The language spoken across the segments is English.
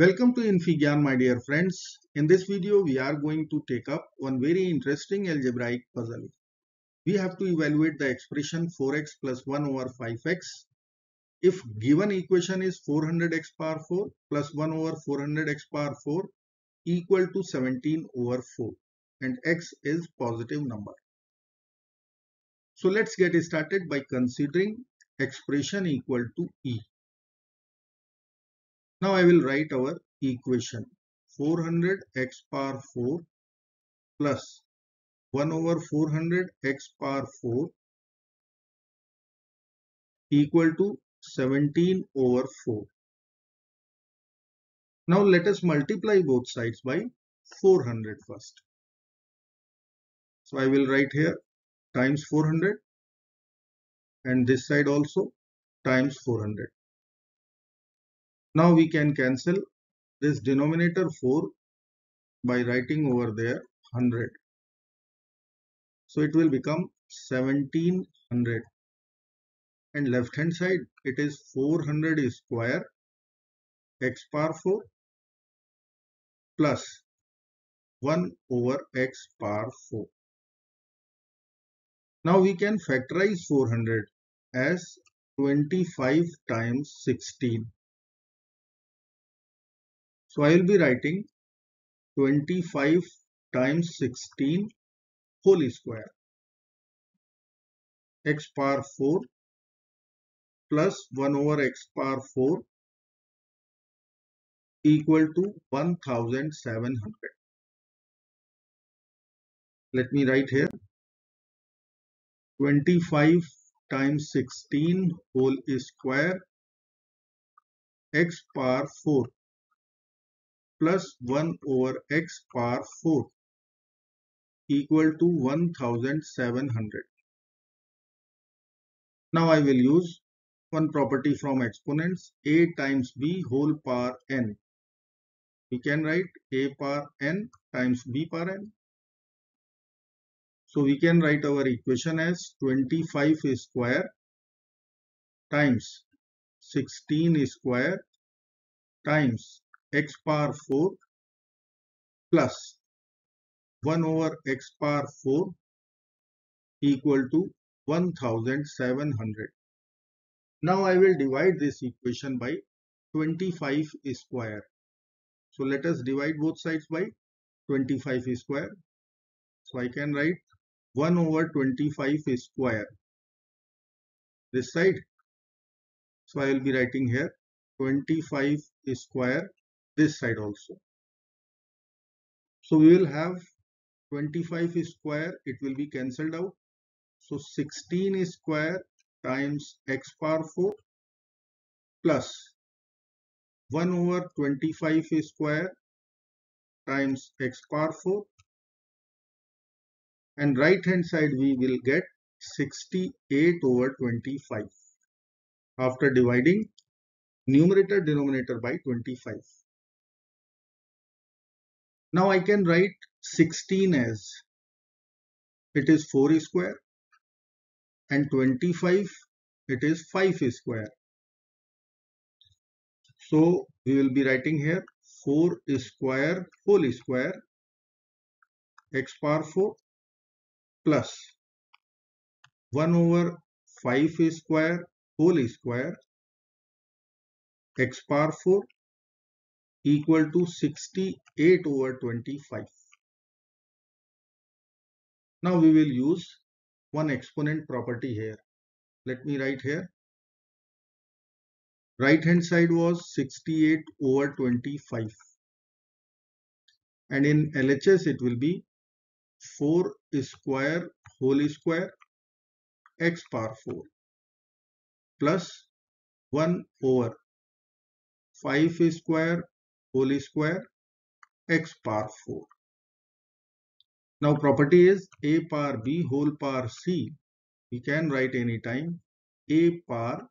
Welcome to infyGyan my dear friends. In this video we are going to take up one very interesting algebraic puzzle. We have to evaluate the expression 4x plus 1 over 5x. If given equation is 400x power 4 plus 1 over 400x power 4 equal to 17 over 4 and x is positive number. So let's get started by considering expression equal to E. Now I will write our equation 400 x power 4 plus 1 over 400 x power 4 equal to 17 over 4. Now let us multiply both sides by 400 first. So I will write here times 400 and this side also times 400. Now we can cancel this denominator 4 by writing over there 100. So it will become 1700 and left hand side it is 400 square x power 4 plus 1 over x power 4. Now we can factorize 400 as 25 times 16 so I will be writing 25 times 16 whole square x power 4 plus 1 over x power 4 equal to 1700. Let me write here 25 times 16 whole square x power 4 plus 1 over x power 4 equal to 1700. Now I will use one property from exponents a times b whole power n. We can write a power n times b power n. So we can write our equation as 25 square times 16 square times x power 4 plus 1 over x power 4 equal to 1700. Now I will divide this equation by 25 square. So let us divide both sides by 25 square. So I can write 1 over 25 square. This side. So I will be writing here 25 square this side also. So we will have 25 square, it will be cancelled out. So 16 square times x power 4 plus 1 over 25 square times x power 4 and right hand side we will get 68 over 25 after dividing numerator denominator by 25. Now I can write 16 as it is 4 square and 25 it is 5 square. So we will be writing here 4 square whole square x power 4 plus 1 over 5 square whole square x power 4 equal to 68 over 25. Now we will use one exponent property here. Let me write here. Right hand side was 68 over 25 and in LHS it will be 4 square whole square x power 4 plus 1 over 5 square whole square x power 4. Now property is a power b whole power c. We can write anytime a power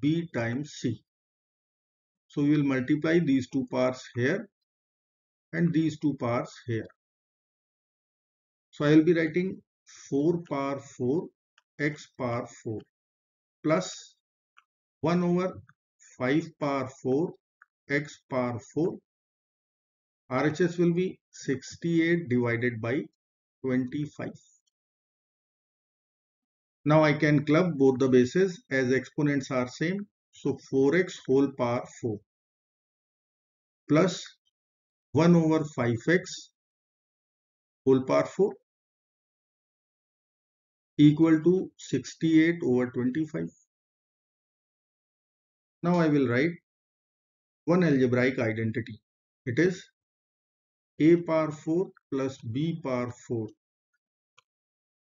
b times c. So we will multiply these two parts here and these two parts here. So I will be writing 4 power 4 x power 4 plus 1 over 5 power 4 x power 4. RHS will be 68 divided by 25. Now I can club both the bases as exponents are same. So 4x whole power 4 plus 1 over 5x whole power 4 equal to 68 over 25. Now I will write one algebraic identity. It is a power 4 plus b power 4.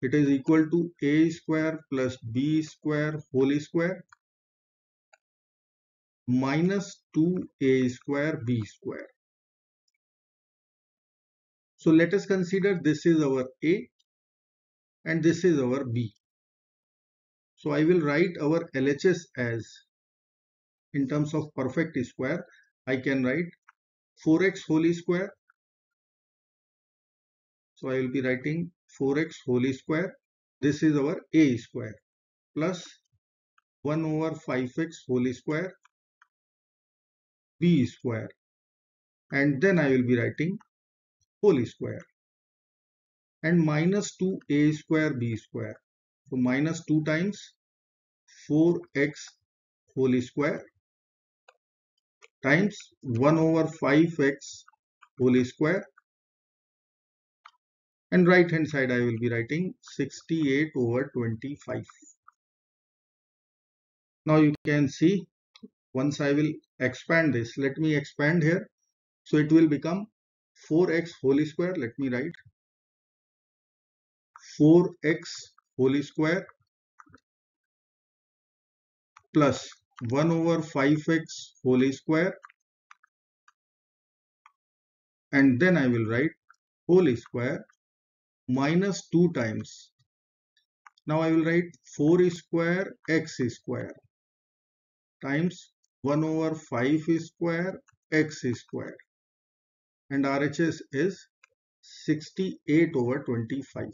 It is equal to a square plus b square whole square minus 2a square b square. So let us consider this is our a and this is our b. So I will write our LHS as in terms of perfect square I can write 4x whole square. So I will be writing 4x whole square. This is our a square plus 1 over 5x whole square b square and then I will be writing whole square and minus 2a square b square. So minus 2 times 4x whole square times 1 over 5x whole square. And right hand side I will be writing 68 over 25. Now you can see once I will expand this let me expand here. So it will become 4x whole square. Let me write 4x whole square plus 1 over 5x whole square and then I will write whole square minus 2 times. Now I will write 4 square x square times 1 over 5 square x square and RHS is 68 over 25.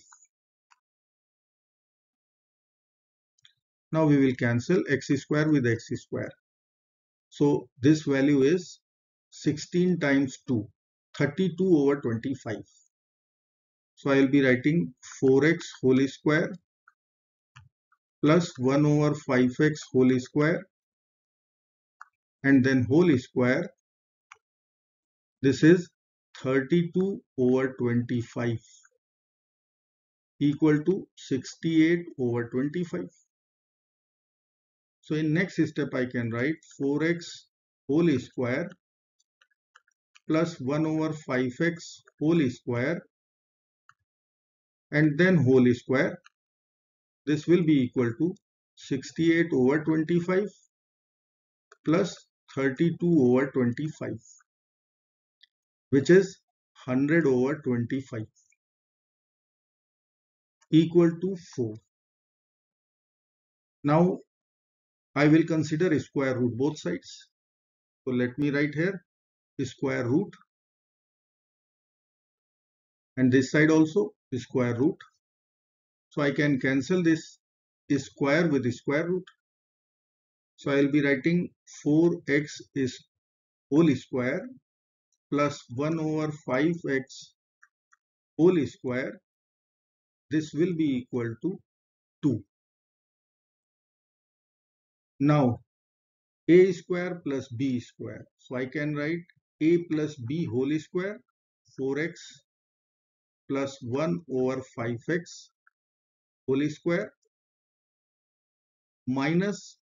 Now we will cancel x square with x square. So this value is 16 times 2, 32 over 25. So I will be writing 4x whole square plus 1 over 5x whole square and then whole square. This is 32 over 25 equal to 68 over 25. So in next step I can write 4x whole square plus 1 over 5x whole square and then whole square. This will be equal to 68 over 25 plus 32 over 25 which is 100 over 25 equal to 4. Now I will consider square root both sides. So let me write here square root and this side also square root. So I can cancel this square with square root. So I will be writing 4x is whole square plus 1 over 5x whole square. This will be equal to 2. Now a square plus b square. So I can write a plus b whole square 4x plus 1 over 5x whole square minus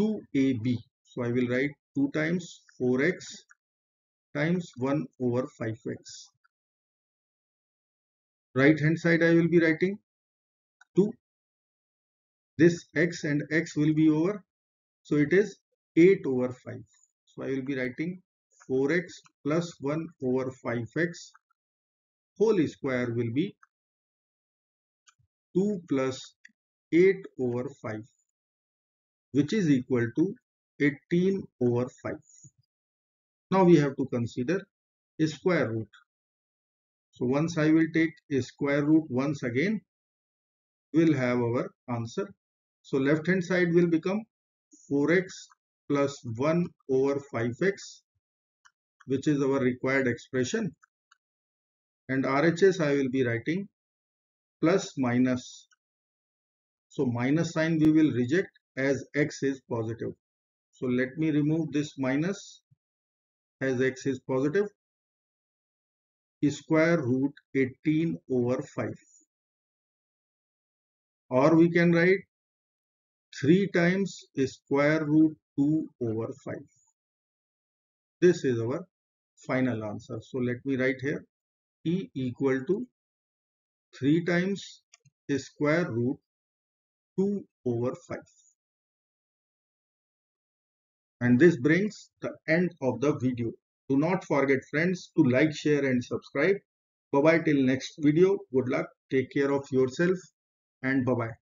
2ab. So I will write 2 times 4x times 1 over 5x. Right hand side I will be writing 2 this x and x will be over. So it is 8 over 5. So I will be writing 4x plus 1 over 5x whole square will be 2 plus 8 over 5 which is equal to 18 over 5. Now we have to consider a square root. So once I will take a square root once again, we'll have our answer so left hand side will become 4x plus 1 over 5x which is our required expression and RHS I will be writing plus minus. So minus sign we will reject as x is positive. So let me remove this minus as x is positive square root 18 over 5 or we can write 3 times square root 2 over 5 this is our final answer so let me write here e equal to 3 times square root 2 over 5 and this brings the end of the video do not forget friends to like, share and subscribe. Bye bye till next video. Good luck. Take care of yourself and bye bye.